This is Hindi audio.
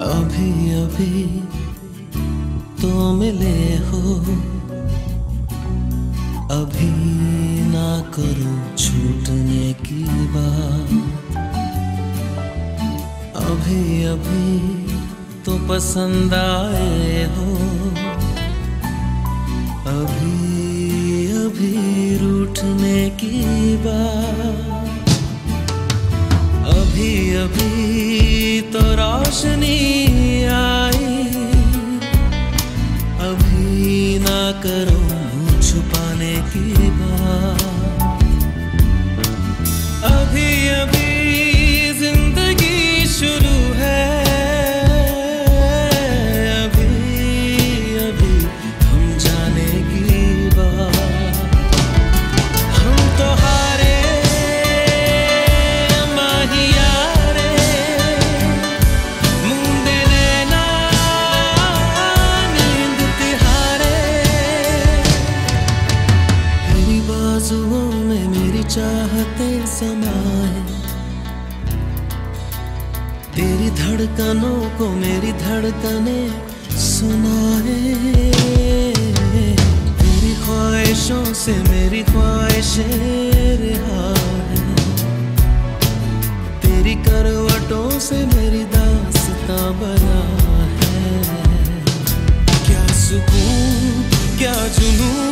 अभी अभी तो मिले हो। अभी ना करो छूटने की बात। अभी अभी तो पसंद आए हो। अभी अभी रूठने की बात। अभी अभी तो रोशनी तेरी चाहते समाए। तेरी धड़कनों को मेरी धड़कने सुनाए। तेरी ख्वाहिशों से मेरी ख्वाहिशें तेरी करवटों से मेरी दासता बना है क्या सुकून, क्या जुनून